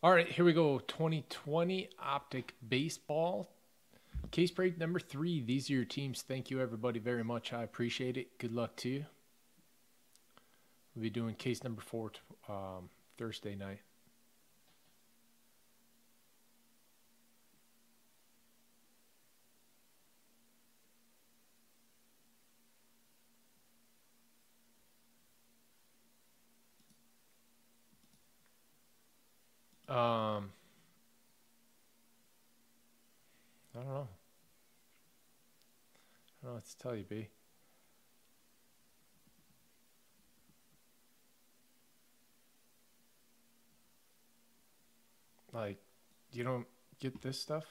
All right, here we go. 2020 Optic Baseball. Case break number three. These are your teams. Thank you, everybody, very much. I appreciate it. Good luck to you. We'll be doing case number four um, Thursday night. Um, I don't know. To tell you, B. Like, you don't get this stuff?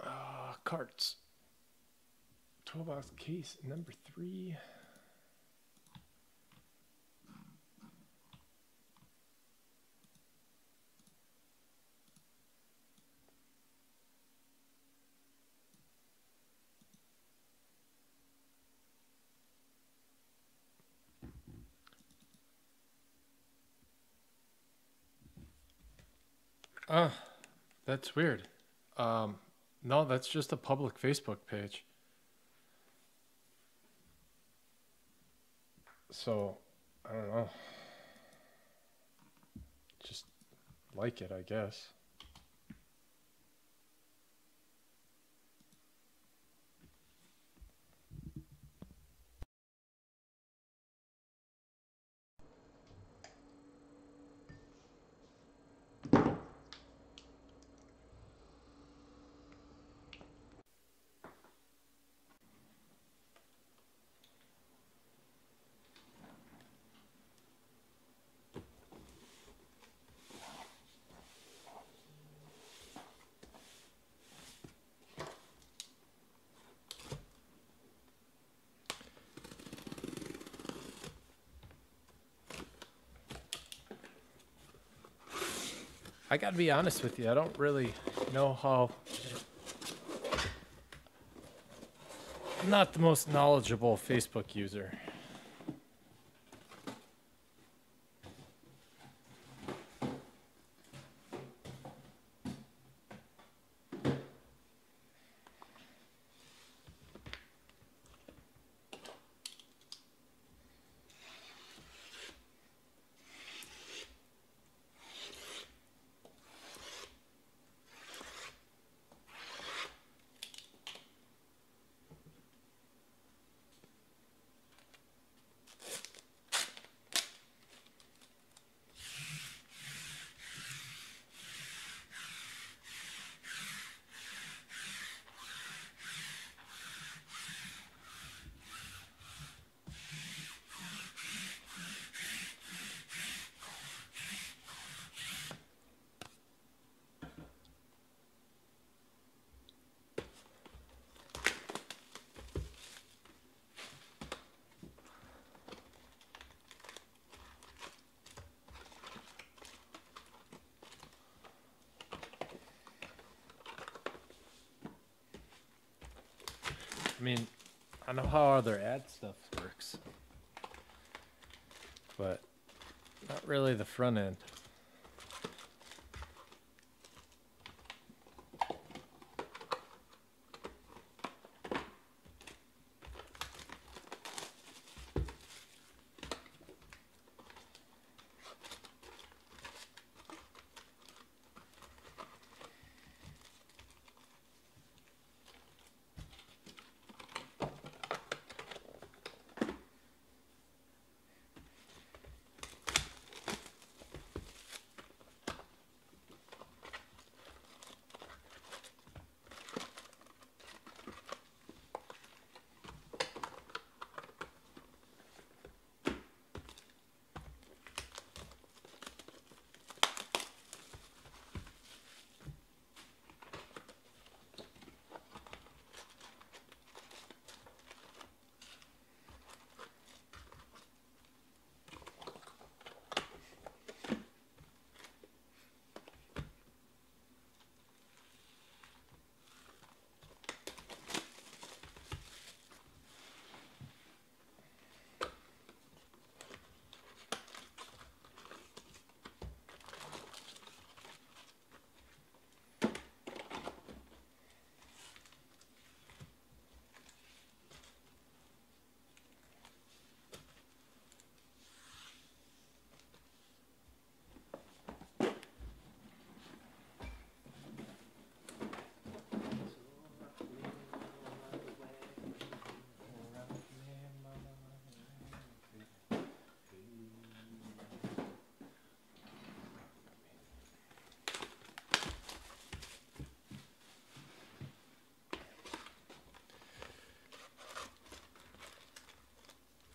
Uh, carts. 12 ounce case number three. Uh, that's weird. Um, no, that's just a public Facebook page. So, I don't know. Just like it, I guess. I gotta be honest with you, I don't really know how. I'm not the most knowledgeable Facebook user. I mean, I know how other ad stuff works, but not really the front end.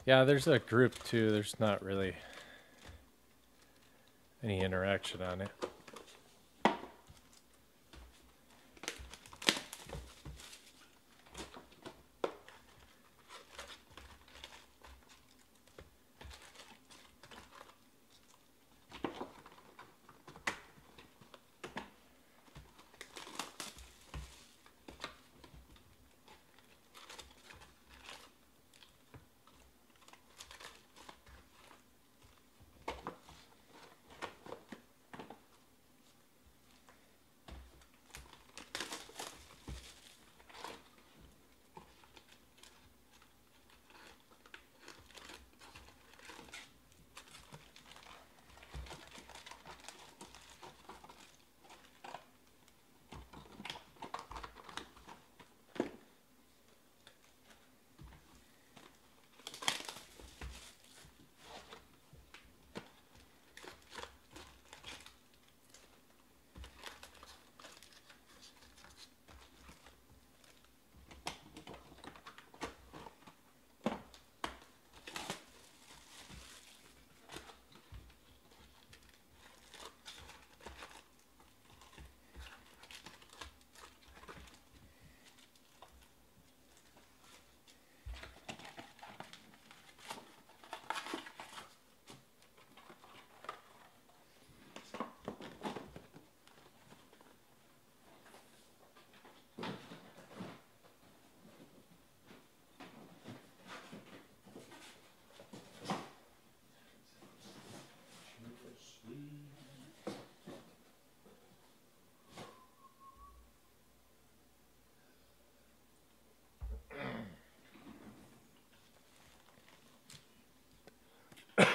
Yeah, there's a group too. There's not really any interaction on it.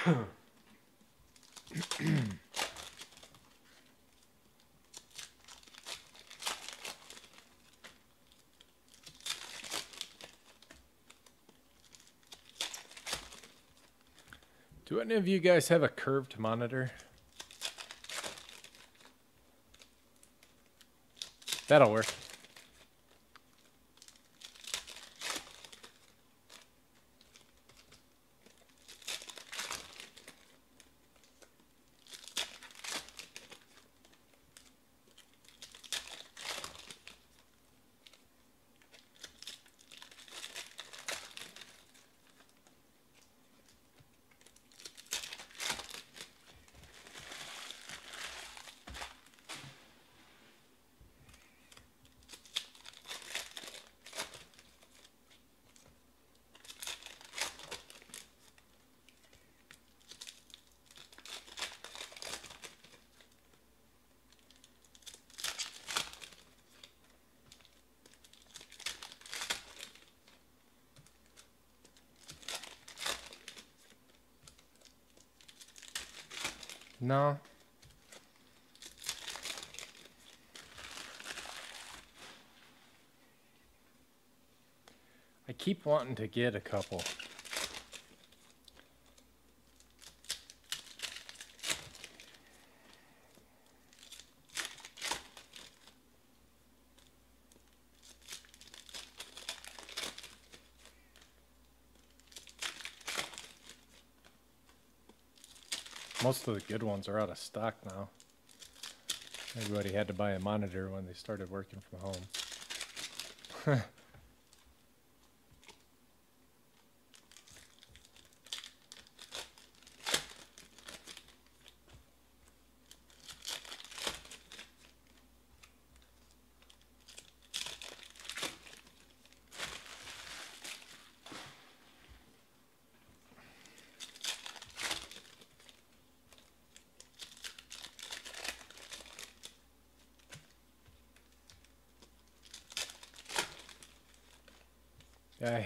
Do any of you guys have a curved monitor? That'll work. No. I keep wanting to get a couple. Most of the good ones are out of stock now. Everybody had to buy a monitor when they started working from home.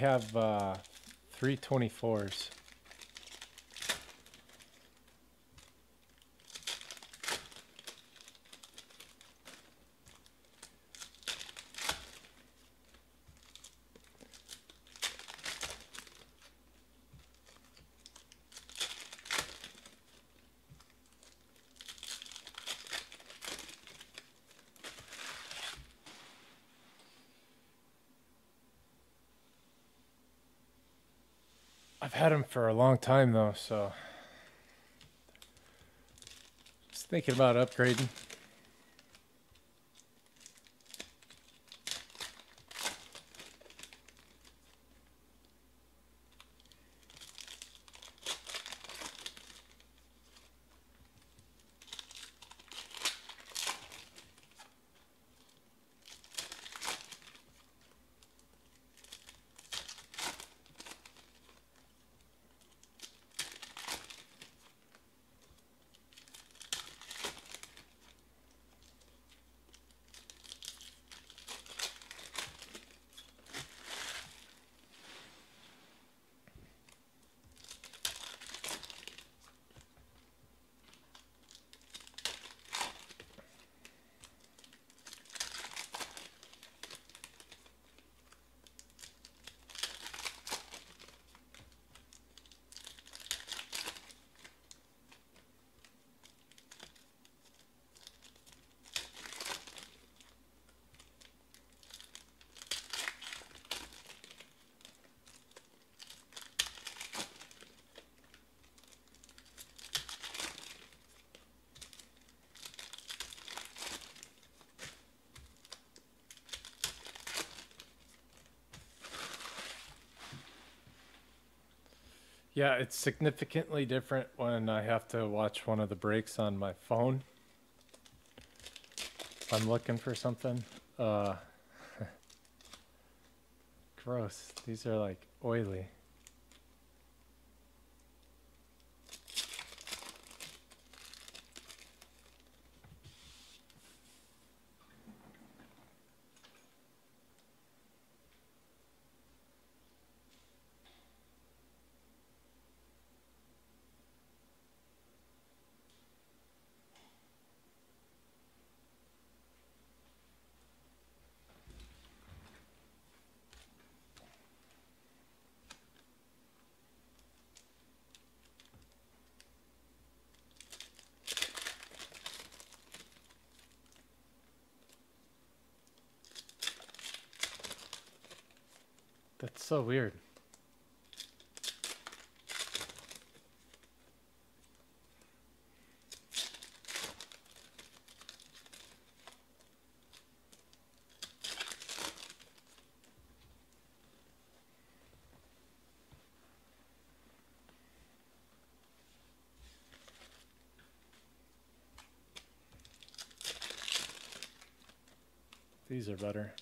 have uh, 324s. Time though, so just thinking about upgrading. Yeah, it's significantly different when I have to watch one of the breaks on my phone. I'm looking for something. Uh, gross. These are like oily. That's so weird. These are better.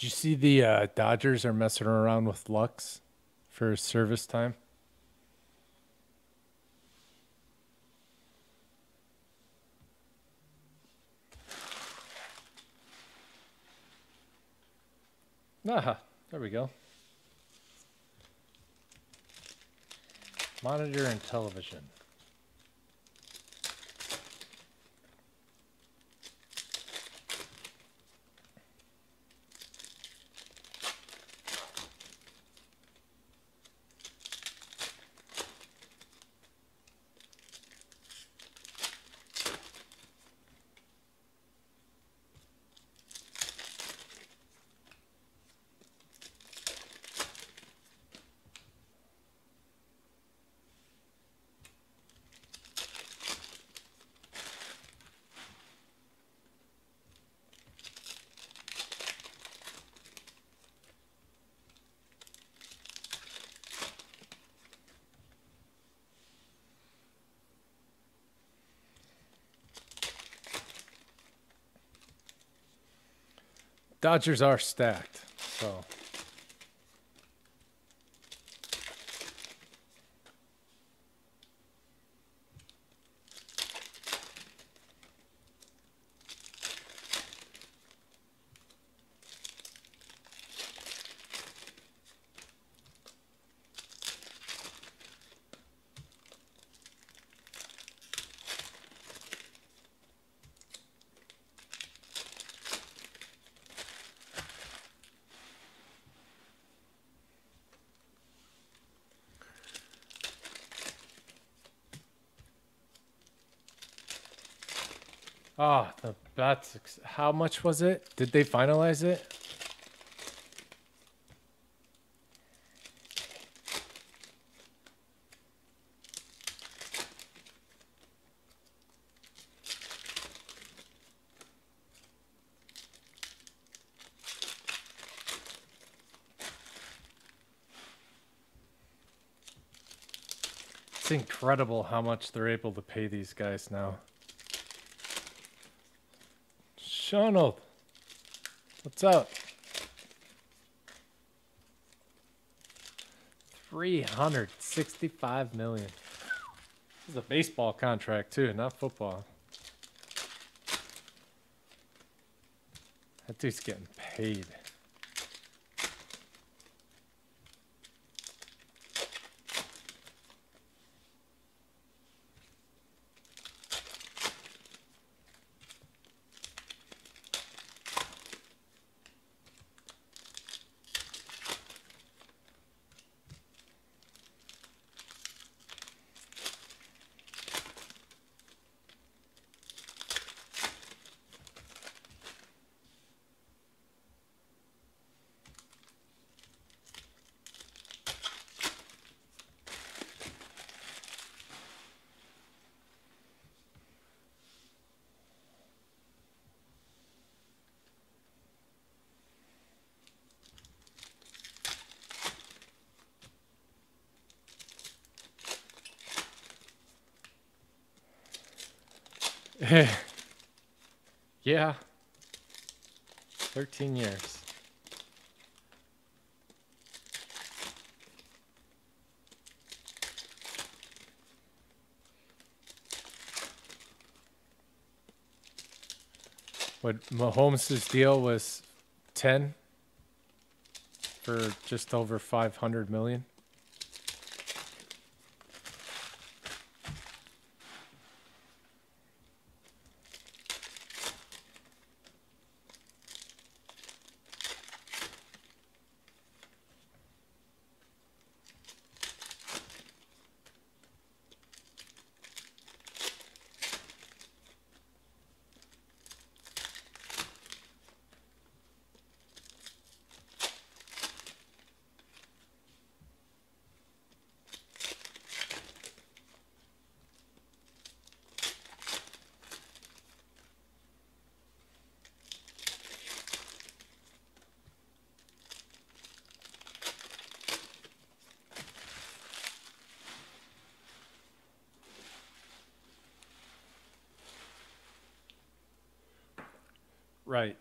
Did you see the uh, Dodgers are messing around with Lux for service time? Ah, there we go. Monitor and television. Dodgers are stacked, so. Oh, the how much was it? Did they finalize it? It's incredible how much they're able to pay these guys now. Shonald, what's up? 365 million. This is a baseball contract too, not football. That dude's getting paid. yeah. 13 years. What Mahomes' deal was 10 for just over 500 million. Right.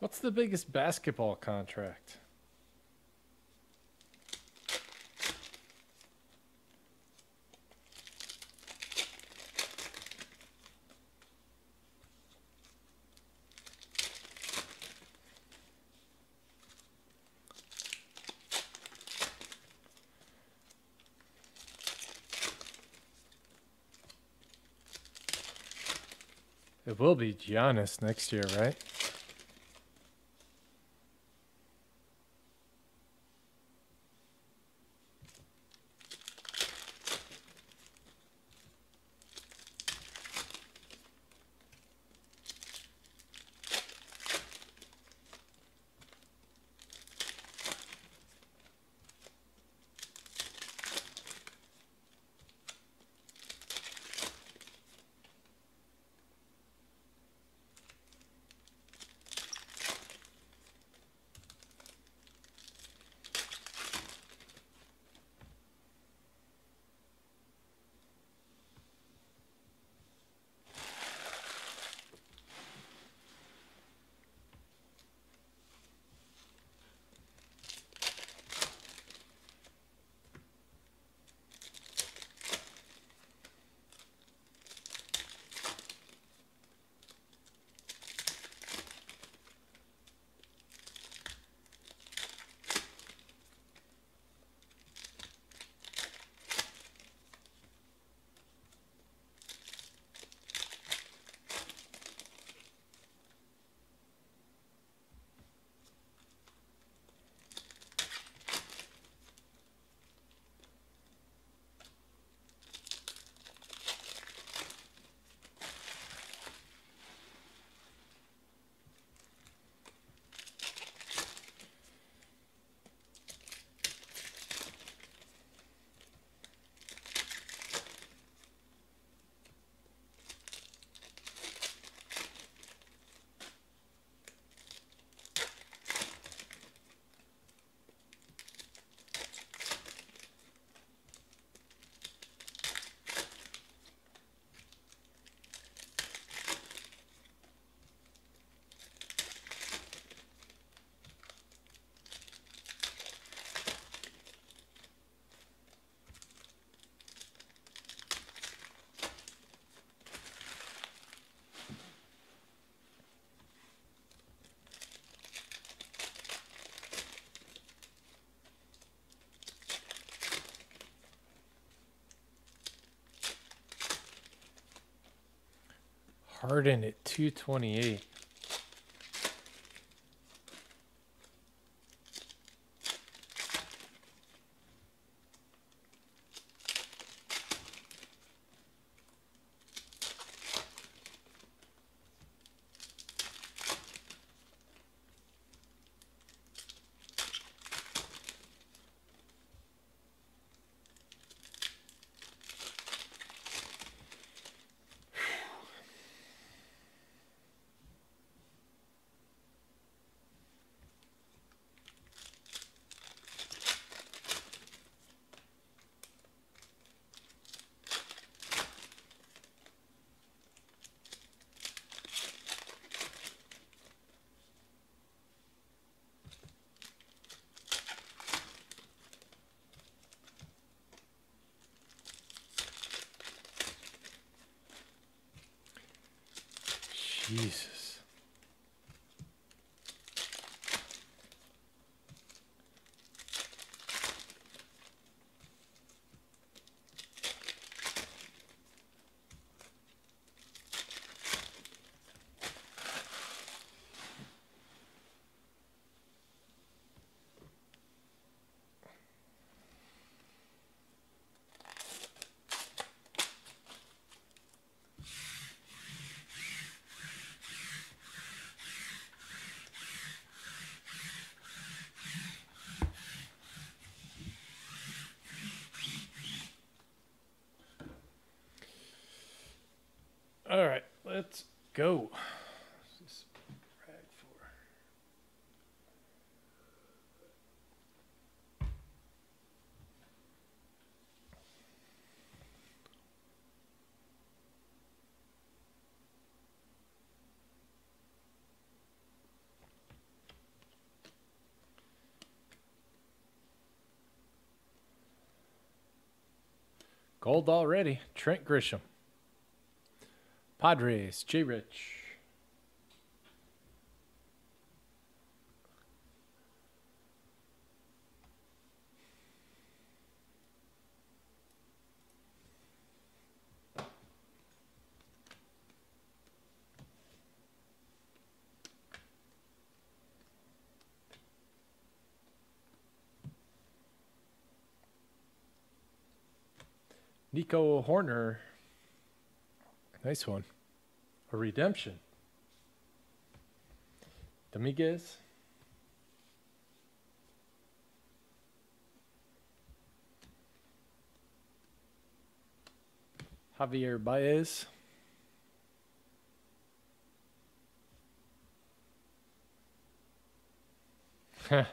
What's the biggest basketball contract? Be Giannis next year, right? Harden at 228. Jesus. Let's go. Gold already. Trent Grisham. Padres, J Rich. Nico Hoerner. Nice one. A redemption. Dominguez. Javier Baez.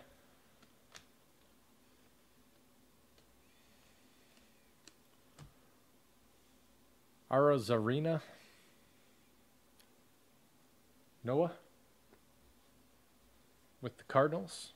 Arozarena. Noah with the Cardinals.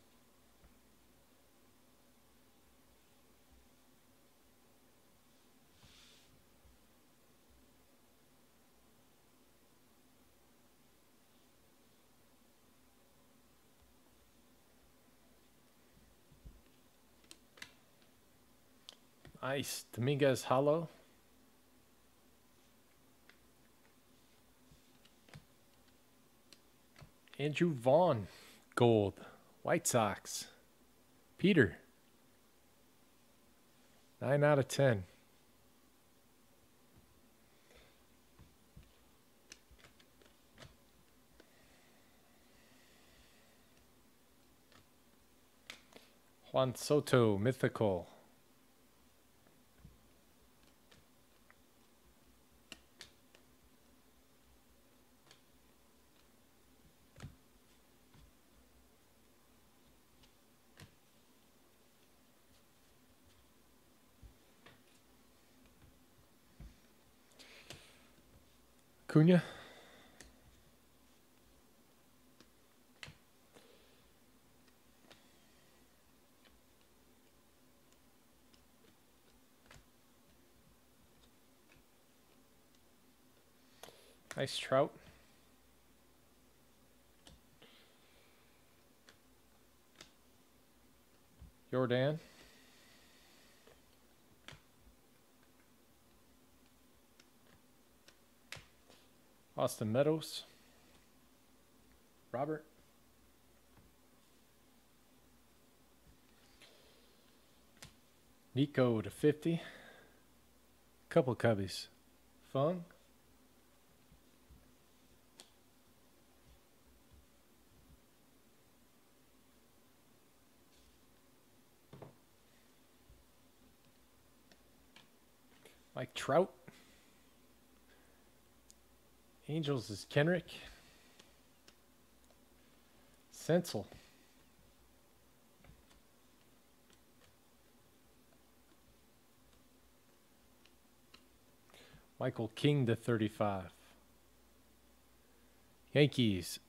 Nice. Dominguez Holo. Andrew Vaughn, gold. White Sox. Peter. 9 out of 10. Juan Soto, mythical. Cunha. Nice trout. Jordan. Austin Meadows. Robert. Nico to 50. Couple cubbies. Fung. Mike Trout. Angels is Kenrick. Senzel. Michael King to 35. Yankees.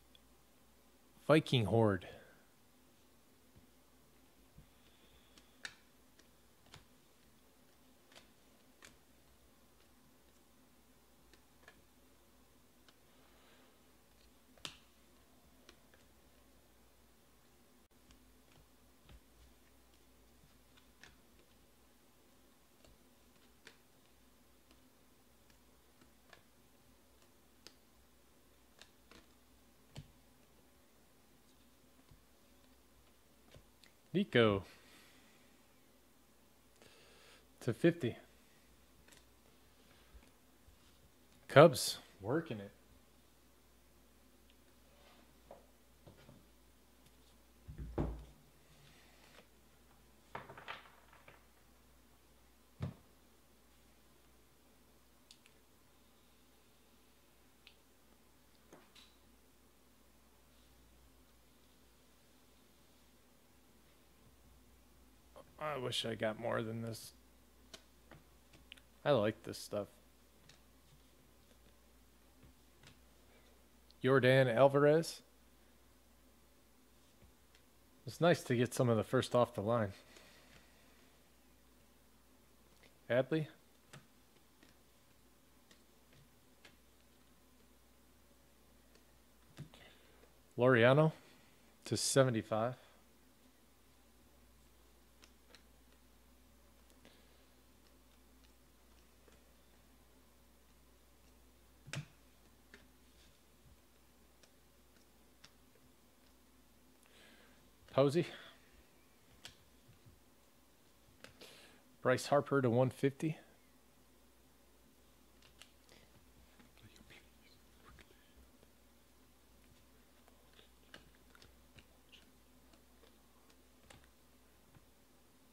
Viking Horde. Nico to 50. Cubs working it. I wish I got more than this. I like this stuff. Jordan Alvarez. It's nice to get some of the first off the line. Adley. Laureano to 75. Posey. Bryce Harper to 150.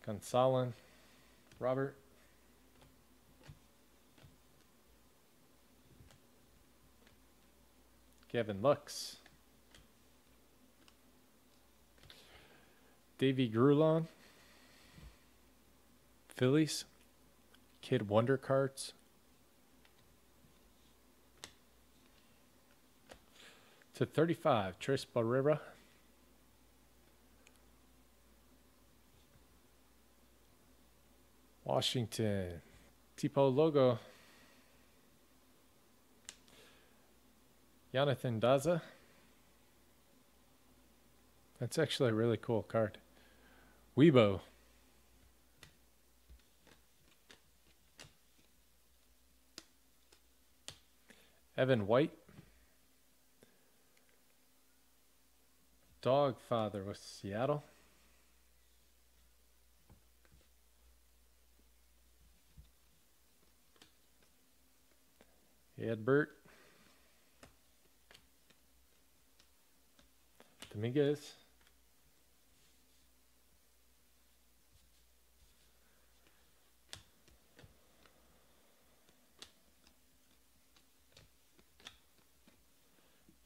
Gonzalez, Robert. Gavin Lux. Davy Grullon. Phillies. Kid Wonder Cards. To 35, Tres Barrera. Washington. Tipo logo. Jonathan Daza. That's actually a really cool card. Weibo. Evan White. Dogfather with Seattle. Edbert. Dominguez.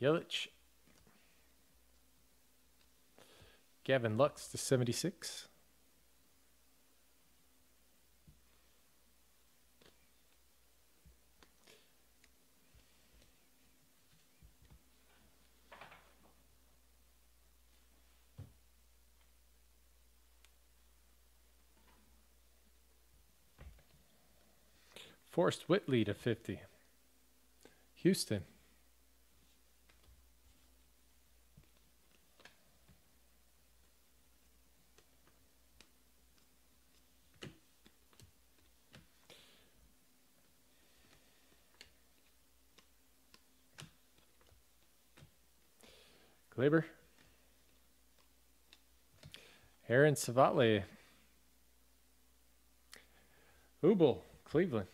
Yelich. Gavin Lux to 76. Forrest Whitley to 50. Houston. Gleyber. Aaron Civale. Ubel, Cleveland.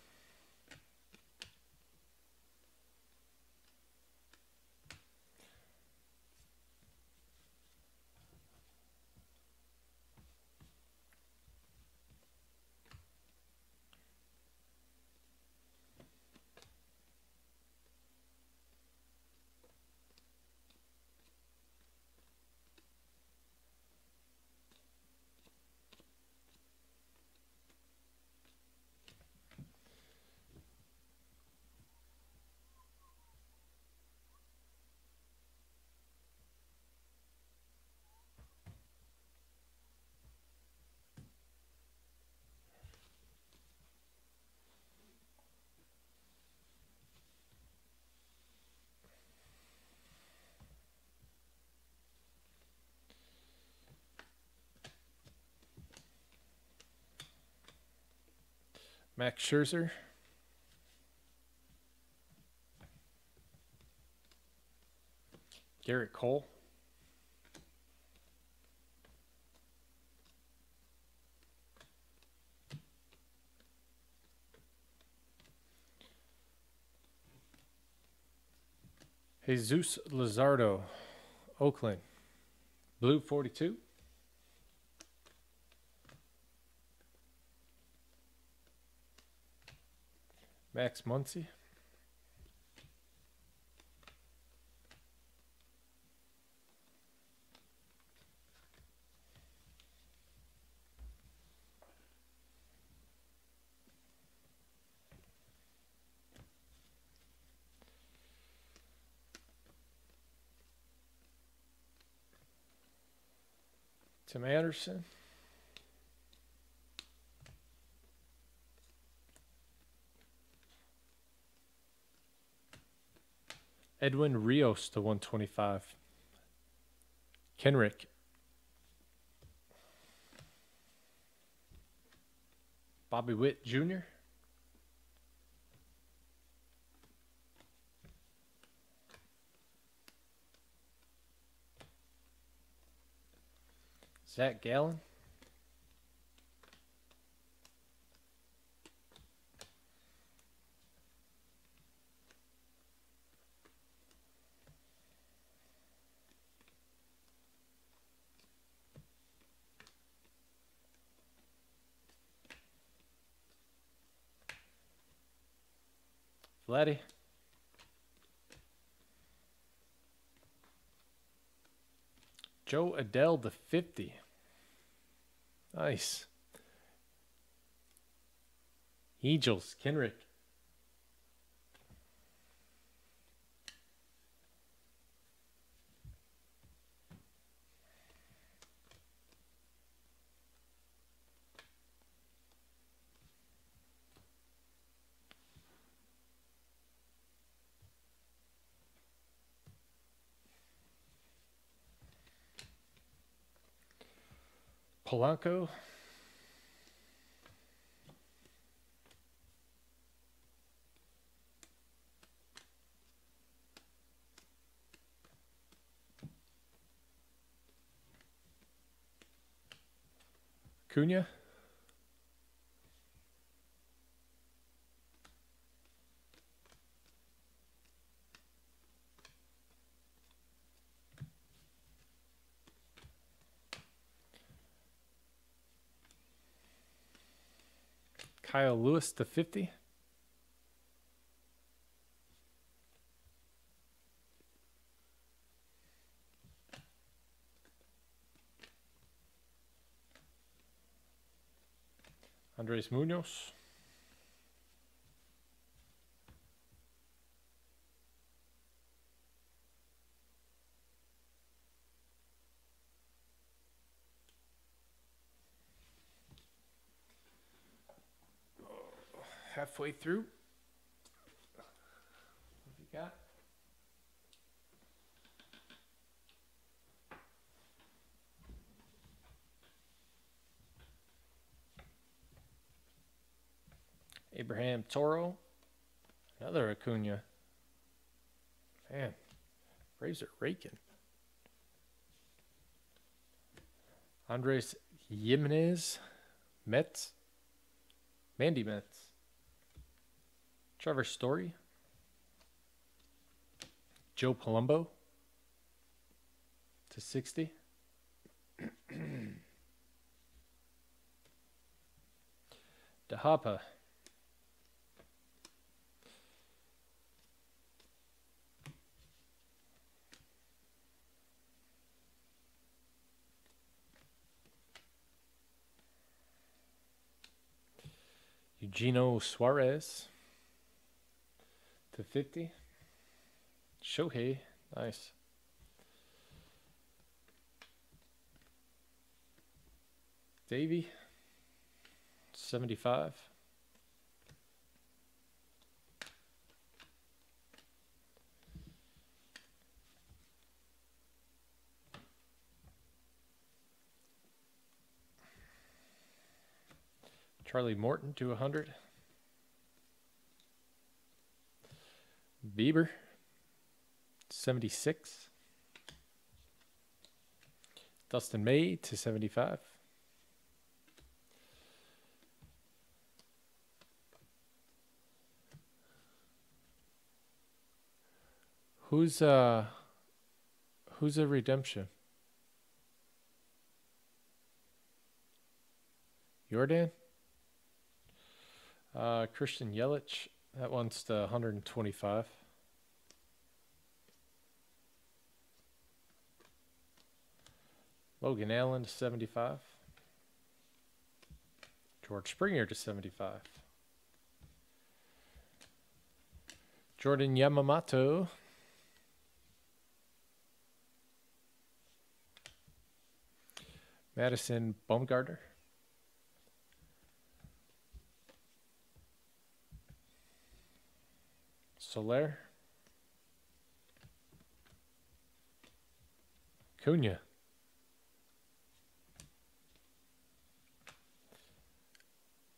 Max Scherzer. Gerrit Cole. Jesus Luzardo, Oakland. Blue 42. Max Muncy. Tim Anderson. Edwin Rios to 125. Kenrick. Bobby Witt Jr. Zach Gallen. Vladdy. Jo Adell the 50. Nice. Angels, Kenrick. Polanco. Cunha. Kyle Lewis to 50. Andres Munoz. Halfway through. What have you got? Abraham Toro. Another Acuna. Man, Braves are raking. Andres Gimenez. Mets. Mandy Mets. Trevor Story. Joe Palumbo to 60. Dahapa. Eugenio Suarez to 50. Shohei, nice. Davy, 75. Charlie Morton to 100. Bieber, 76. Dustin May to 75. Who's uh who's a redemption? Jordan? Uh Christian Yelich that one's the 125. Logan Allen to 75. George Springer to 75. Jordan Yamamoto. Madison Bumgarner. Soler. Cunha.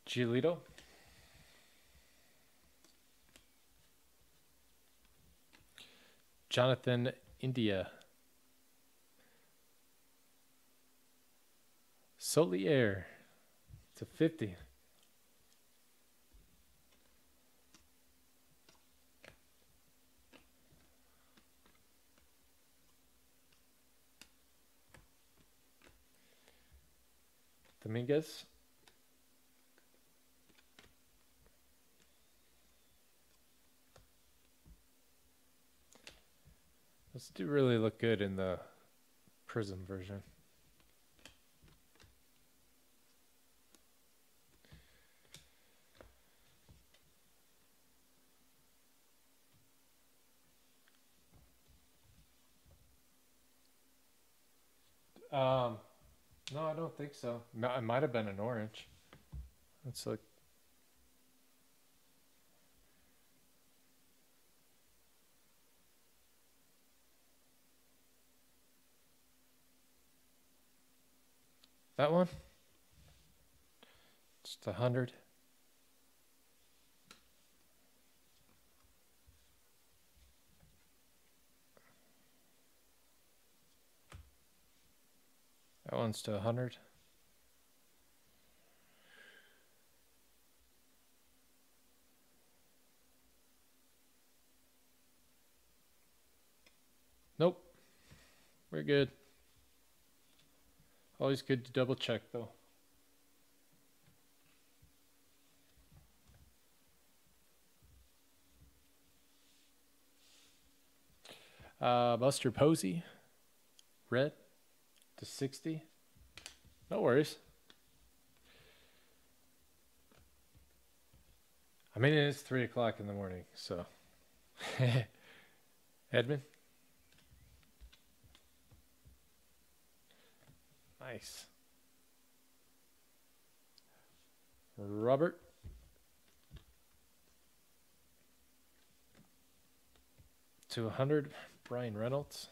Gilido, Jonathan India. Solier to 50. Dominguez. Those do really look good in the Prism version. Um, no, I don't think so. No, It might have been an orange. Let's look. That one? Just a hundred. That one's to a hundred. Nope. We're good. Always good to double check though. Uh, Buster Posey, red to 60. No worries. I mean, it's 3 o'clock in the morning, so. Edmund? Nice. Robert. To 100, Bryan Reynolds.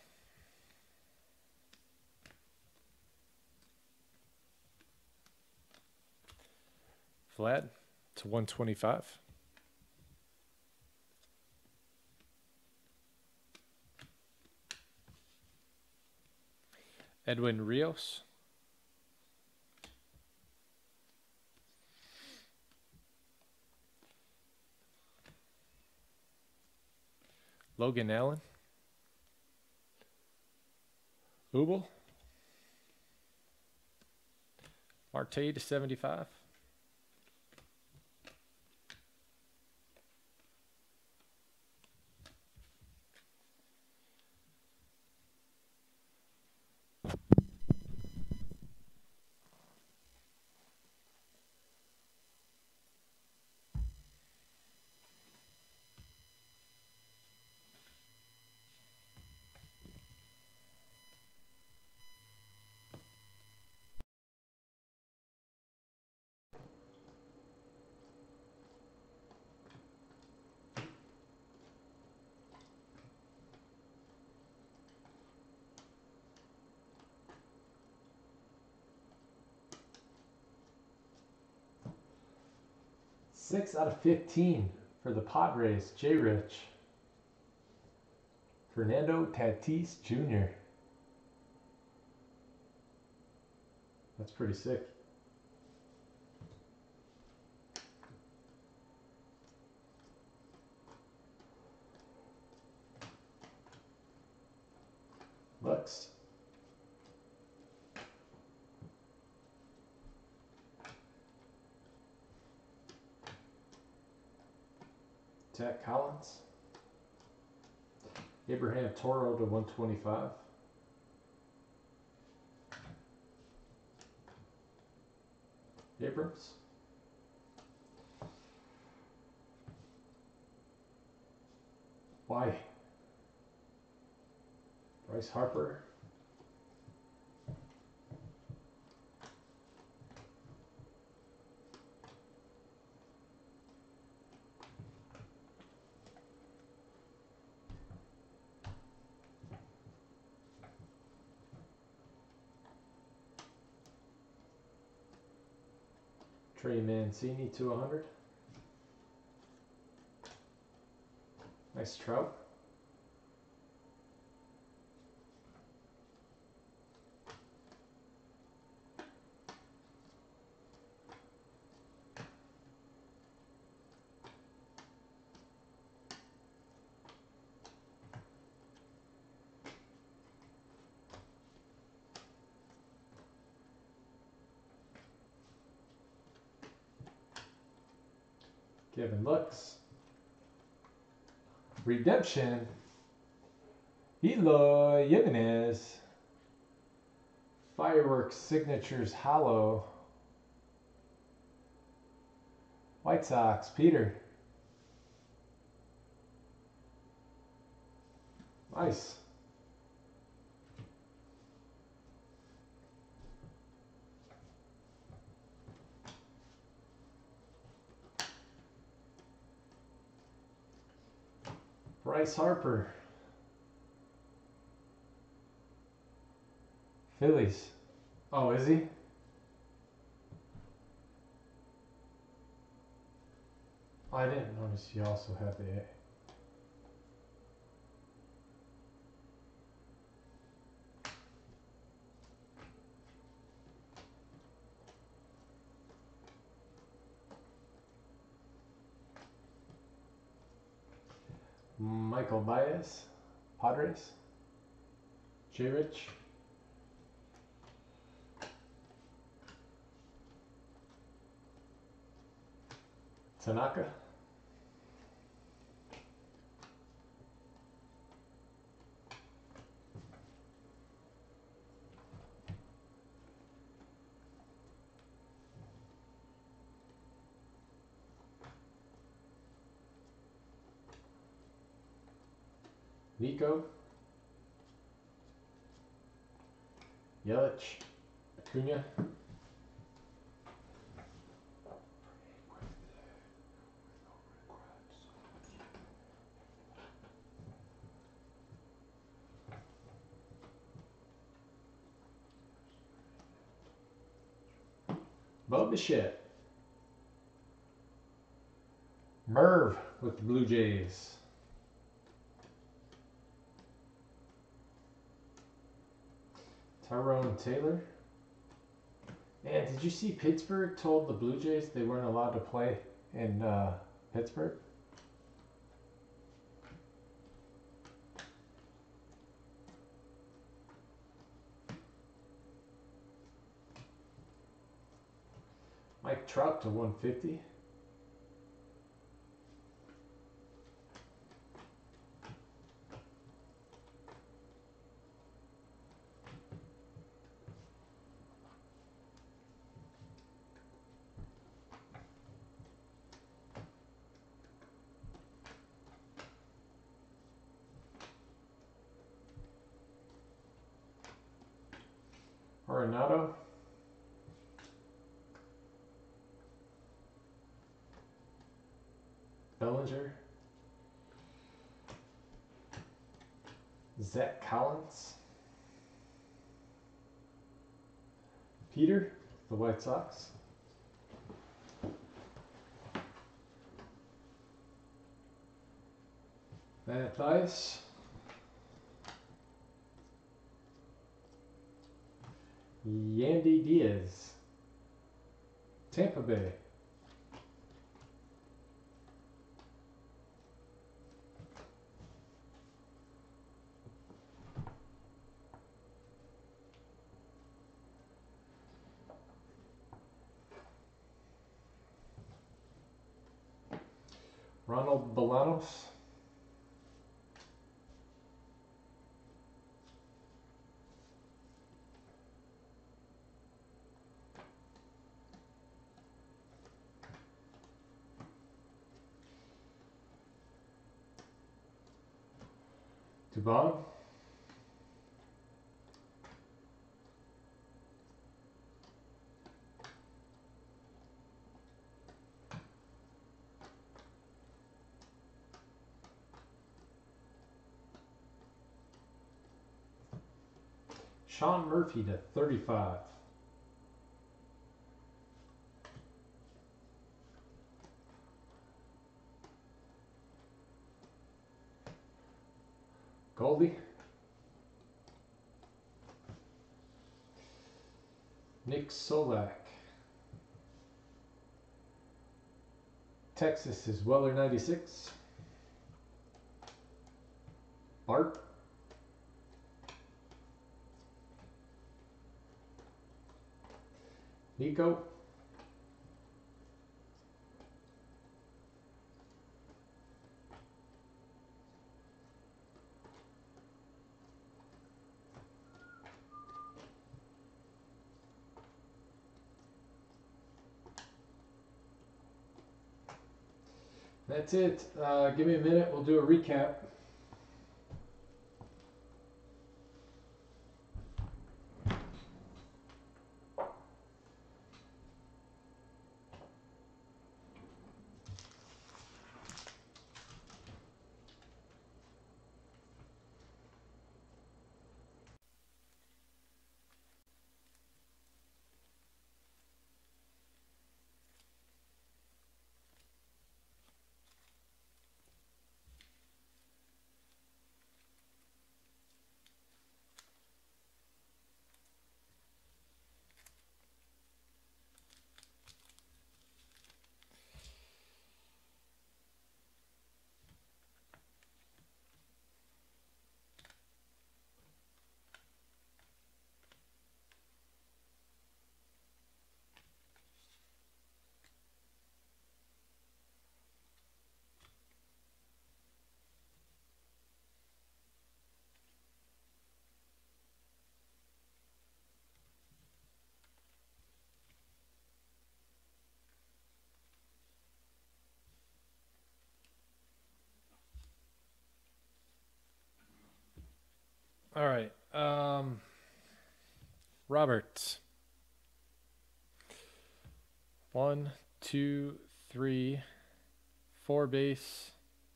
Vlad to 125. Edwin Rios. Logan Allen. Ubel. Marte to 75. Six out of 15 for the Padres, Jay Rich. Fernando Tatis Jr. That's pretty sick. Lux. Zach Collins. Abraham Toro to 125. Abrams. Why? Bryce Harper. Trey Mancini to 100. Nice trout. Kevin looks. Redemption. Eloy Jimenez. Fireworks Signatures Holo. White Sox, Peter. Nice. Bryce Harper. Phillies. Oh, is he? I didn't notice he also had the Michael Baez, Padres. J Rich. Tanaka. Nico. Yelich. Acuna. Bichette. Merv with the Blue Jays. Tyrone Taylor. And did you see Pittsburgh told the Blue Jays they weren't allowed to play in uh, Pittsburgh? Mike Trout to 150. Collins. Peter, the White Sox. Matthias. Yandy Diaz. Tampa Bay. Ronald Bolanos. Dubon. Sean Murphy to 35. Nick Solak. Texas is Weller 96. Bart. Nico. That's it. Uh, give me a minute. We'll do a recap. All right. Um, Robert. One, two, three, four base,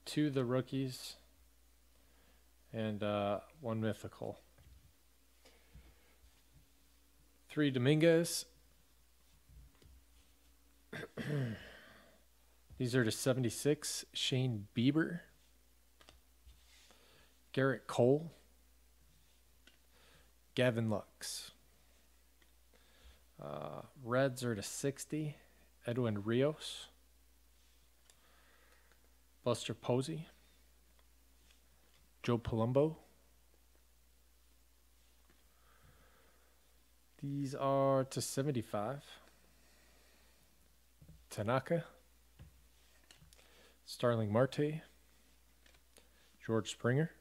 two the rookies, and uh, one mythical. Three Dominguez. These are to 76. Shane Bieber. Gerrit Cole. Gavin Lux. Uh, Reds are to 60. Edwin Rios. Buster Posey. Joe Palumbo. These are to 75. Tanaka. Starling Marte. George Springer.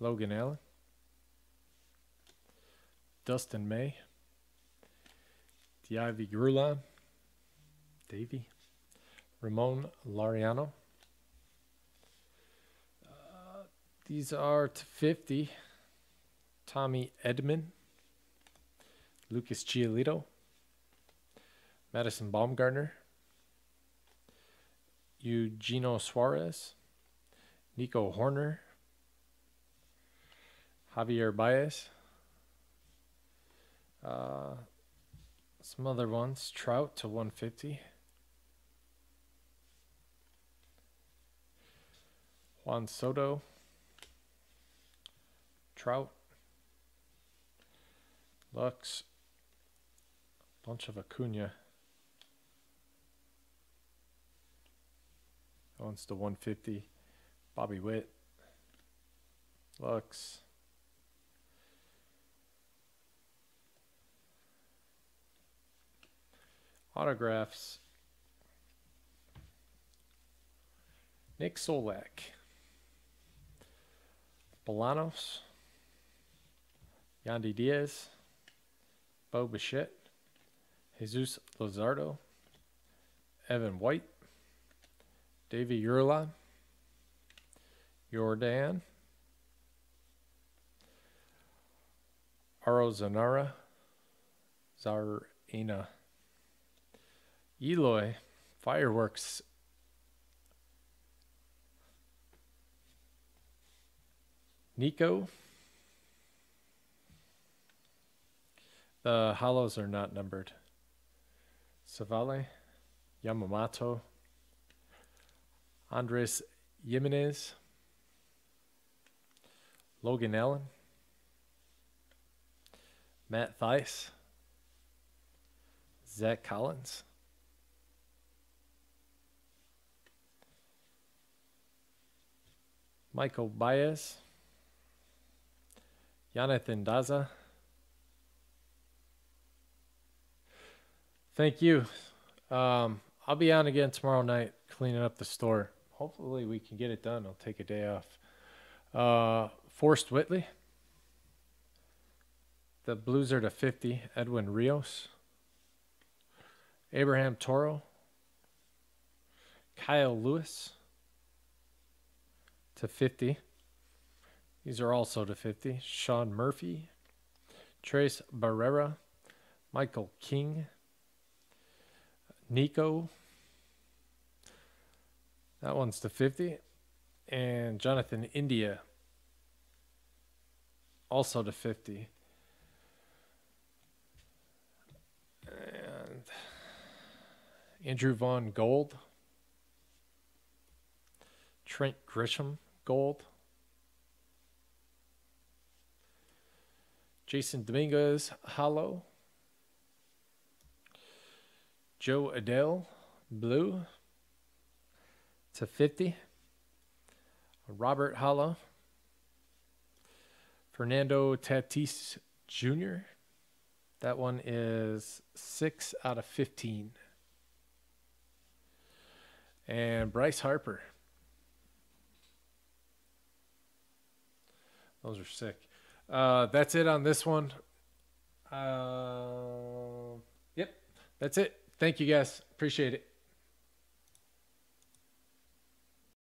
Logan Allen. Dustin May, Deivy Grullon, Davy, Ramon Laureano. Uh, these are to 50. Tommy Edman, Lucas Giolito, Madison Bumgarner, Eugenio Suarez, Nico Hoerner, Javier Baez, uh, some other ones. Trout to 150. Juan Soto. Trout. Lux. Bunch of Acuna. Owns to 150. Bobby Witt. Lux. Autographs. Nick Solak. Bolanos. Yandy Diaz. Bo Bichette. Jesus Luzardo. Evan White. Davey Urlan. Jordan. Arozarena. Zarina. Eloy, fireworks. Nico. The holos are not numbered. Civale, Yamamoto, Andres Gimenez, Logan Allen, Matt Thaiss, Zach Collins. Michael Baez, Jonathan Daza. Thank you. Um, I'll be on again tomorrow night cleaning up the store. Hopefully, we can get it done. I'll take a day off. Uh, Forrest Whitley. The Blues are to 50. Edwin Rios. Abraham Toro. Kyle Lewis to 50. These are also to 50. Sean Murphy. Tres Barrera. Michael King. Nico. That one's to 50. And Jonathan India. Also to 50. And Andrew Vaughn Gold. Trent Grisham Gold. Jason Dominguez Holo. Jo Adell Blue to 50. Robert Holo. Fernando Tatis Jr. That one is 6 out of 15. And Bryce Harper. Those are sick. Uh, that's it on this one. Uh, yep, that's it. Thank you guys. Appreciate it.